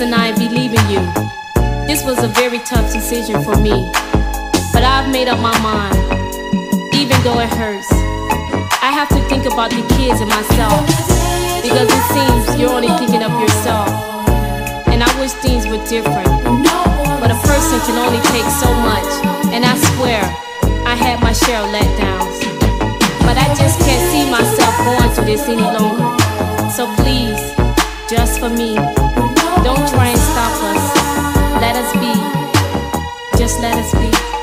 and I believe in you. This was a very tough decision for me, but I've made up my mind, even though it hurts. I have to think about the kids and myself, because it seems you're only thinking of yourself. And I wish things were different, but a person can only take so much, and I swear I had my share of letdowns. But I just can't see myself going through this any longer. So please, just for me. Don't try and stop us. Let us be. Just let us be.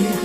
Worry.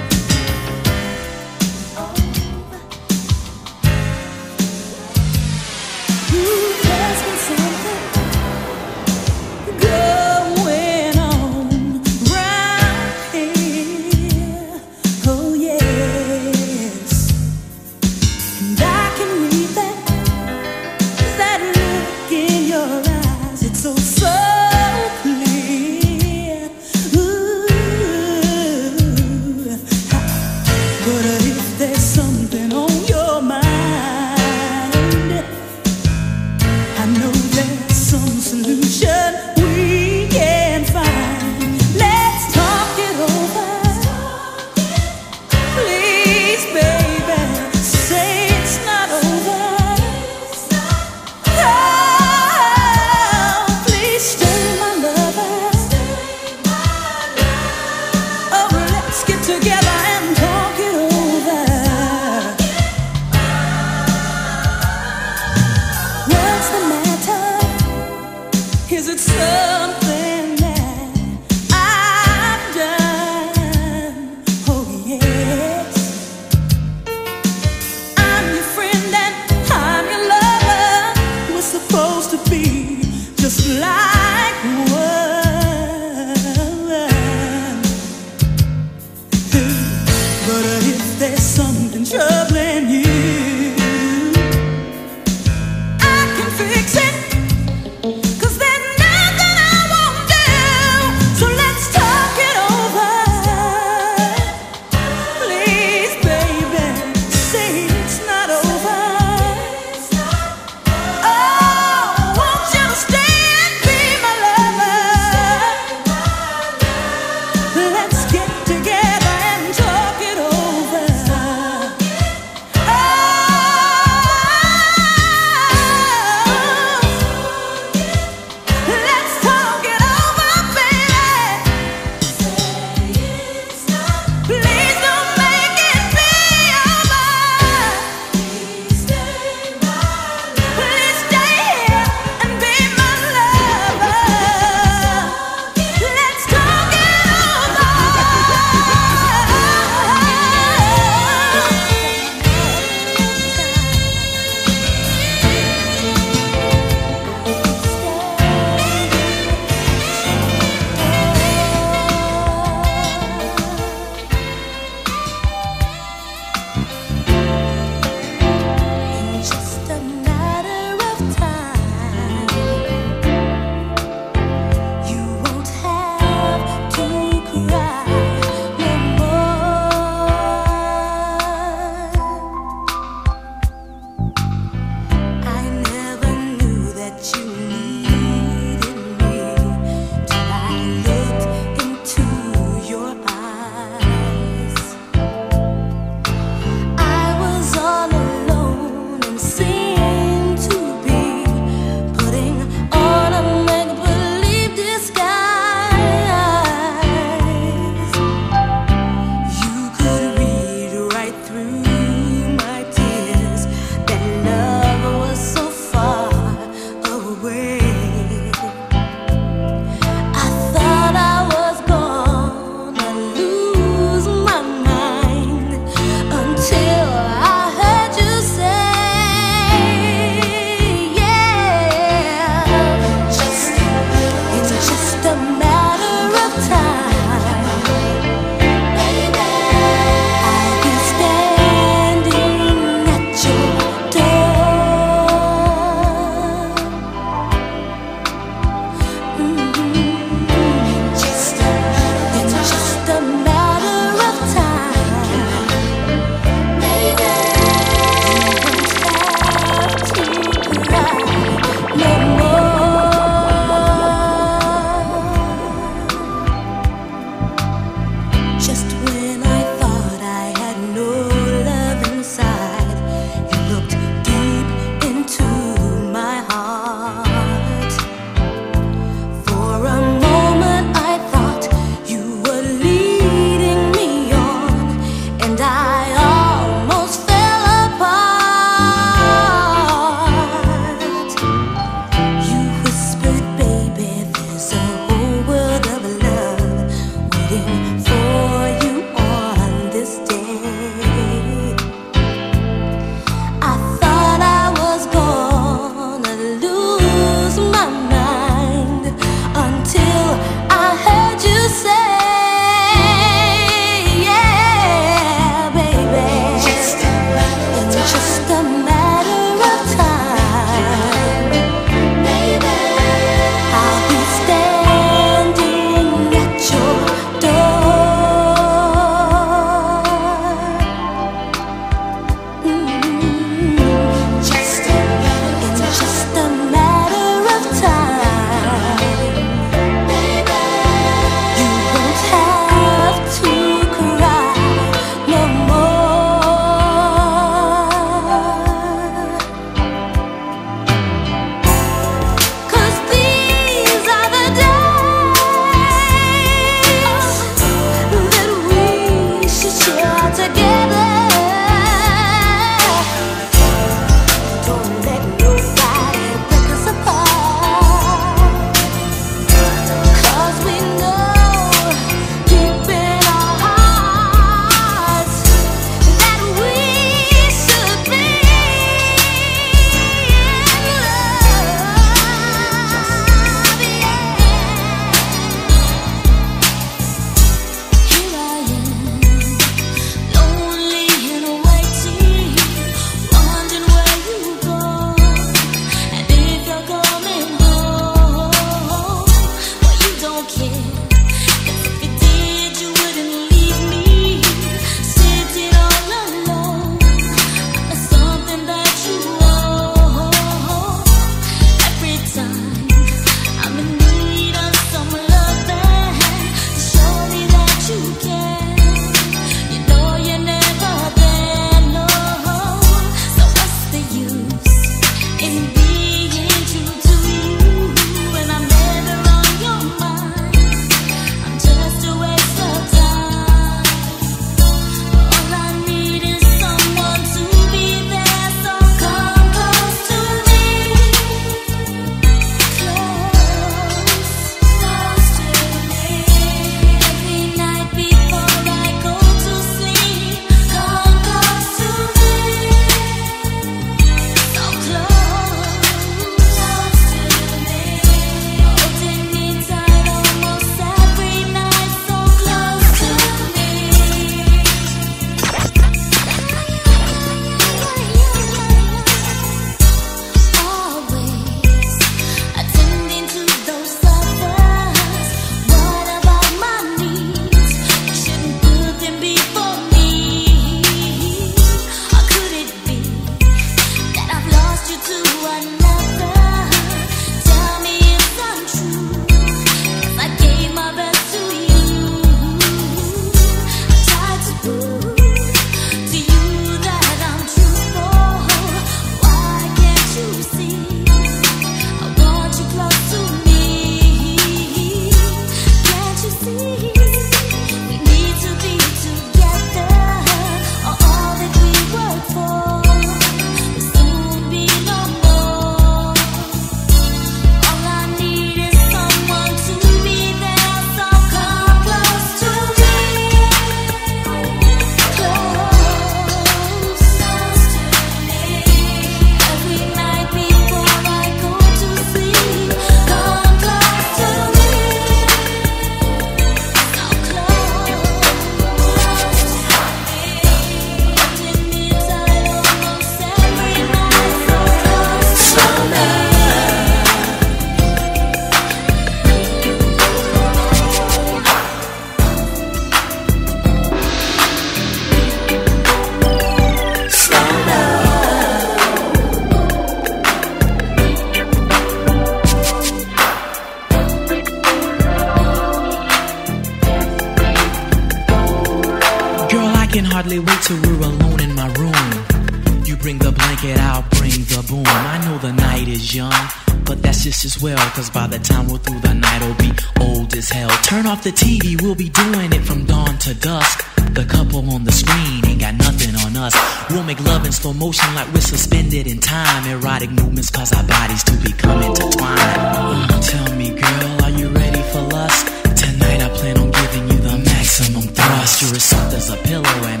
Cause by the time we're through the night, it'll be old as hell. Turn off the TV, we'll be doing it from dawn to dusk. The couple on the screen ain't got nothing on us. We'll make love in slow motion like we're suspended in time. Erotic movements cause our bodies to become intertwined. Uh, tell me, girl, are you ready for lust? Tonight I plan on giving you the maximum thrust. You're a pillow and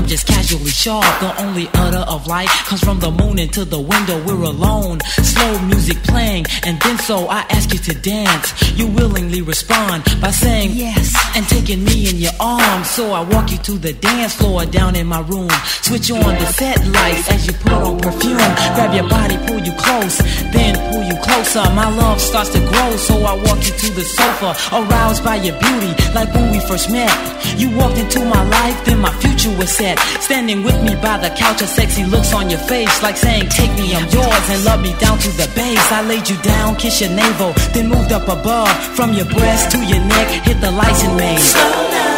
I'm just casually sharp. The only utter of light comes from the moon into the window. We're alone, slow music playing, and then so I ask you to dance. You willingly respond by saying yes and taking me in your arms. So I walk you to the dance floor down in my room. Switch on the set lights as you put on perfume. Grab your body, pull you close, then pull you closer. My love starts to grow, so I walk you to the sofa, aroused by your beauty, like when we first met. You walked into my life, then my future was set. Standing with me by the couch, a sexy looks on your face, like saying, Take me, I'm yours, and love me down to the base. I laid you down, kiss your navel, then moved up above, from your breast to your neck, hit the lights and made.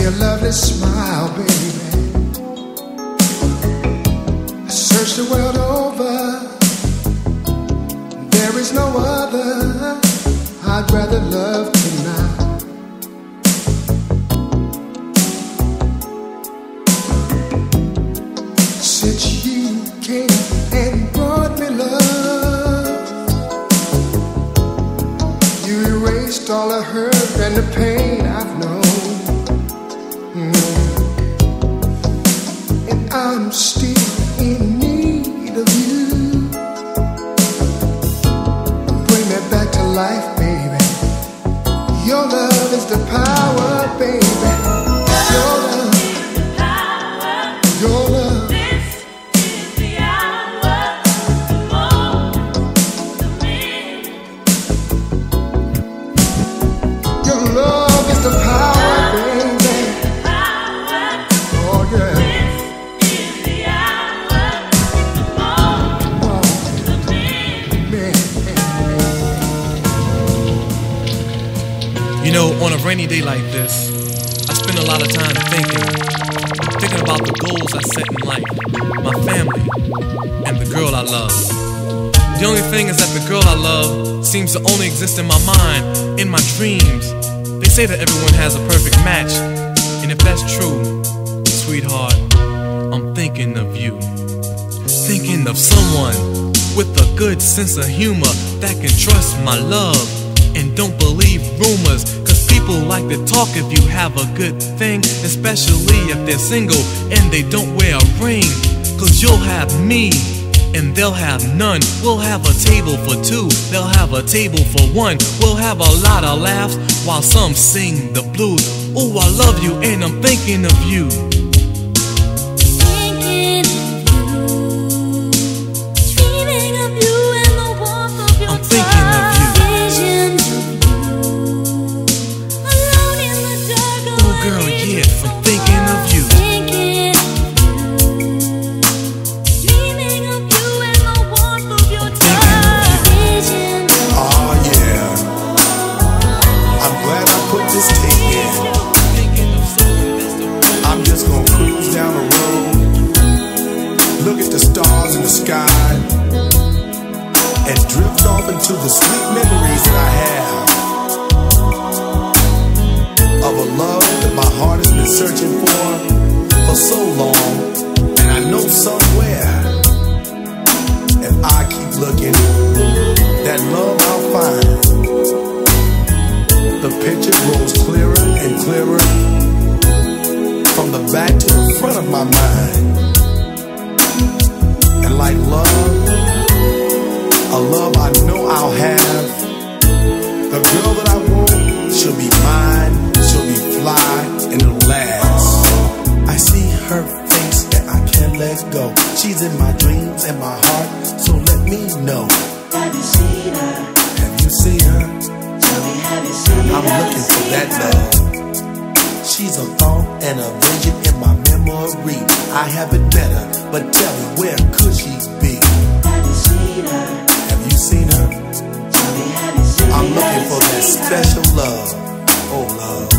Your lovely smile, baby. I searched the world over. There is no other I'd rather love tonight. Since you came and brought me love, you erased all the hurt and the pain seems to only exist in my mind, in my dreams. They say that everyone has a perfect match, and if that's true, sweetheart, I'm thinking of you. Thinking of someone with a good sense of humor that can trust my love and don't believe rumors. Cause people like to talk if you have a good thing, especially if they're single and they don't wear a ring. Cause you'll have me and they'll have none. We'll have a table for two, they'll have a table for one. We'll have a lot of laughs while some sing the blues. Oh, I love you and I'm thinking of you. She's a thought and a vision in my memory. I haven't met her, but tell me where could she be? Have you seen her? Have you seen her? Tell me, have you seen I'm looking for that special love. Oh. Love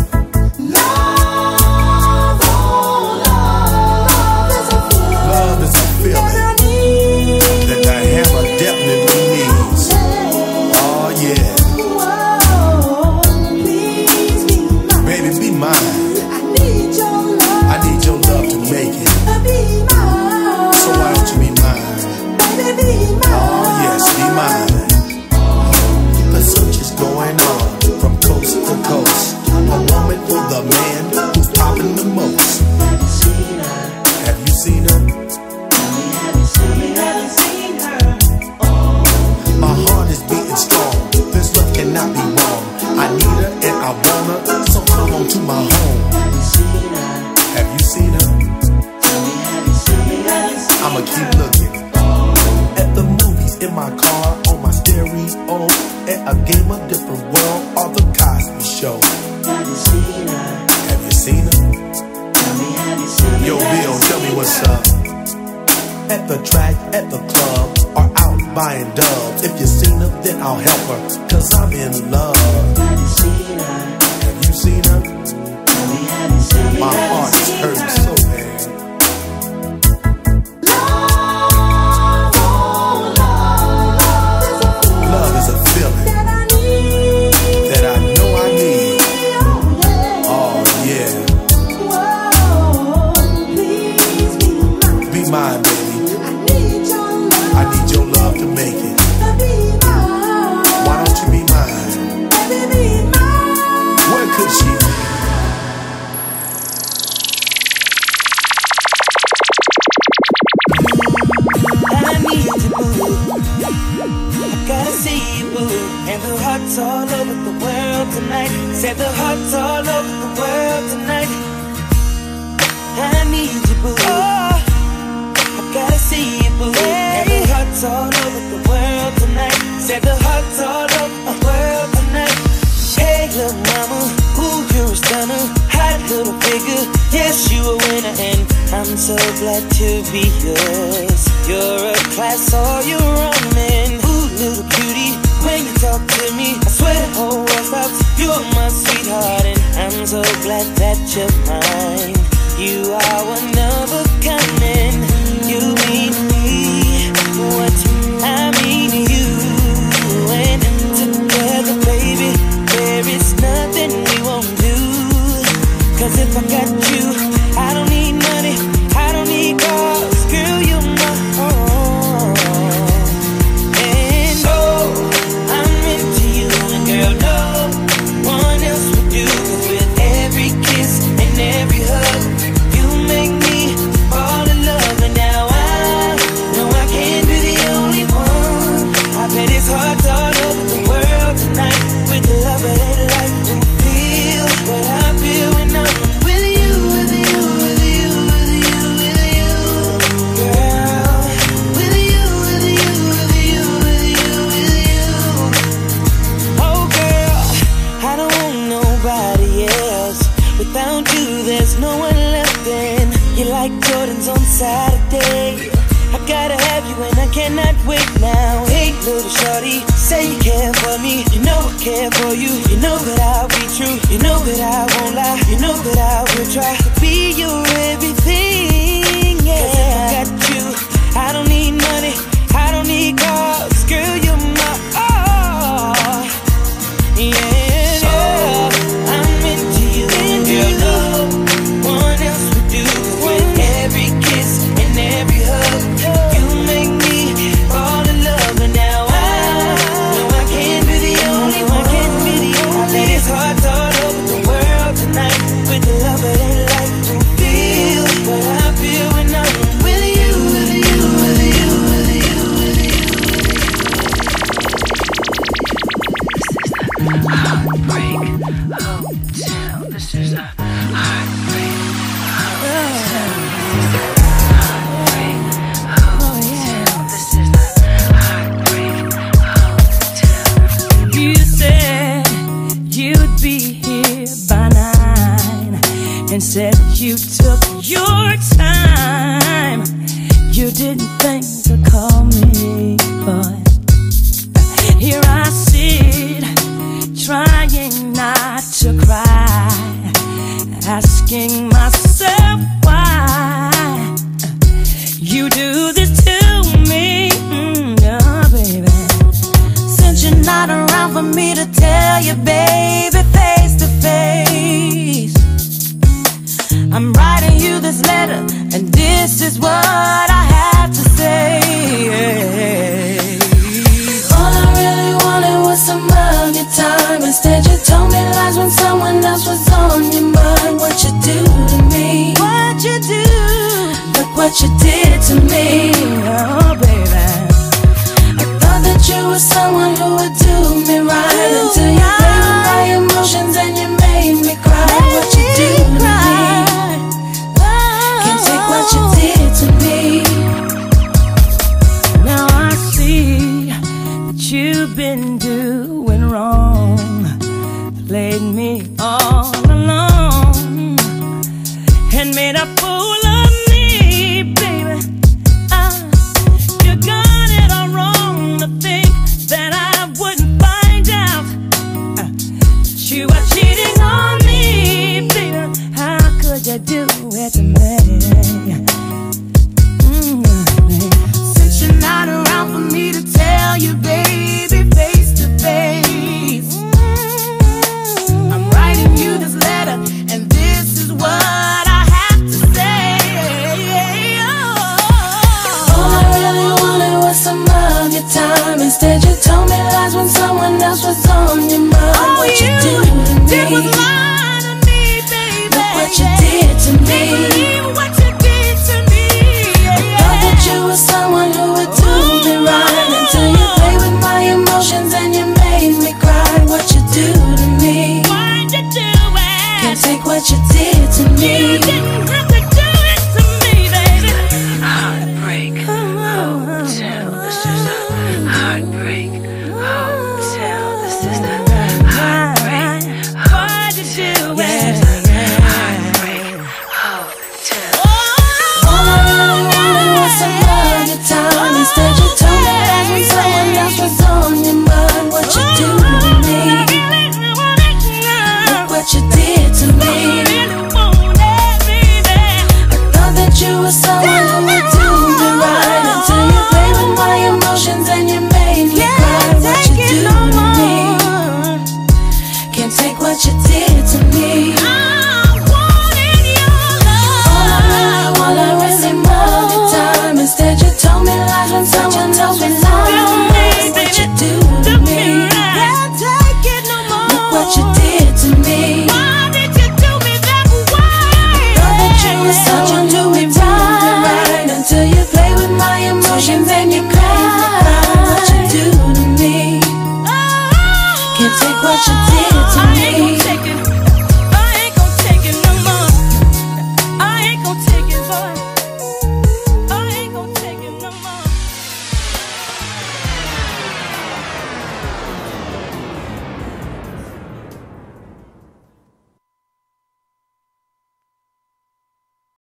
If you seen her, then I'll help her, cause I'm in love.